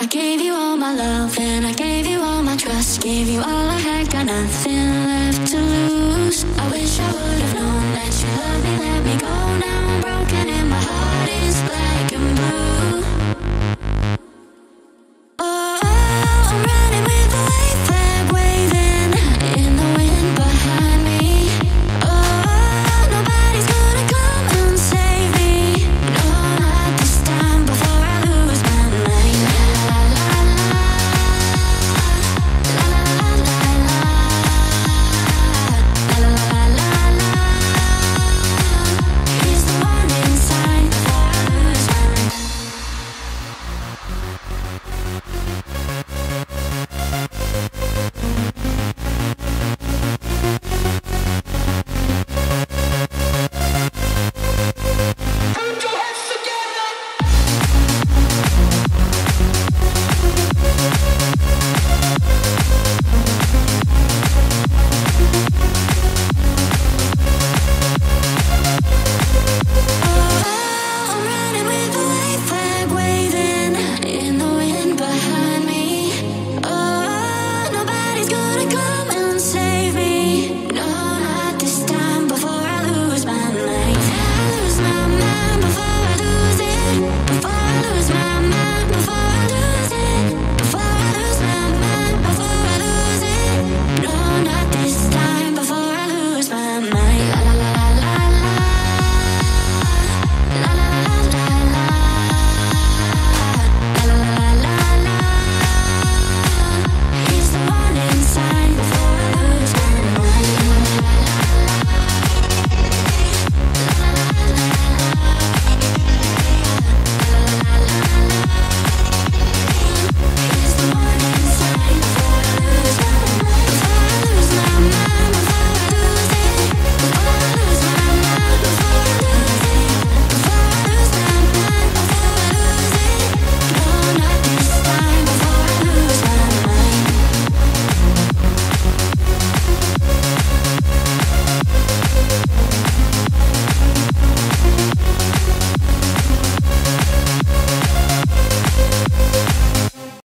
I gave you all my love and I gave you all my trust. Gave you all I had, got nothing left to lose. I wish I would have known that you loved me.